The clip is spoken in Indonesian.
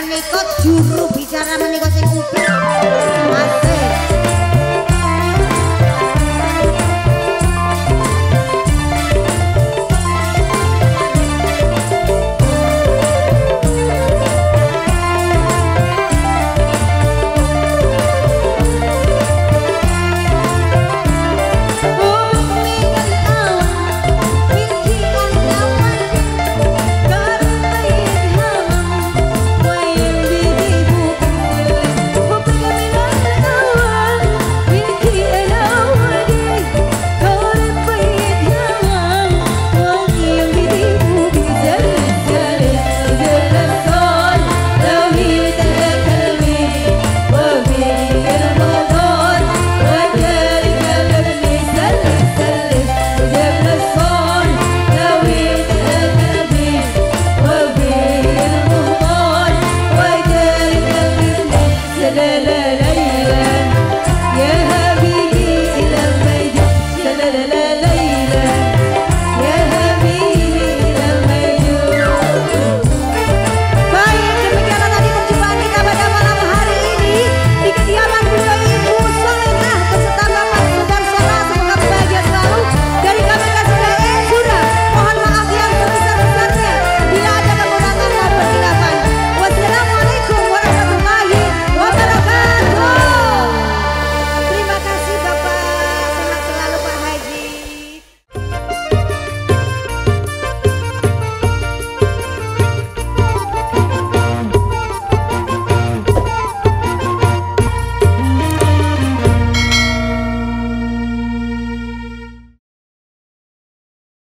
menika juru bicara menika sing kudu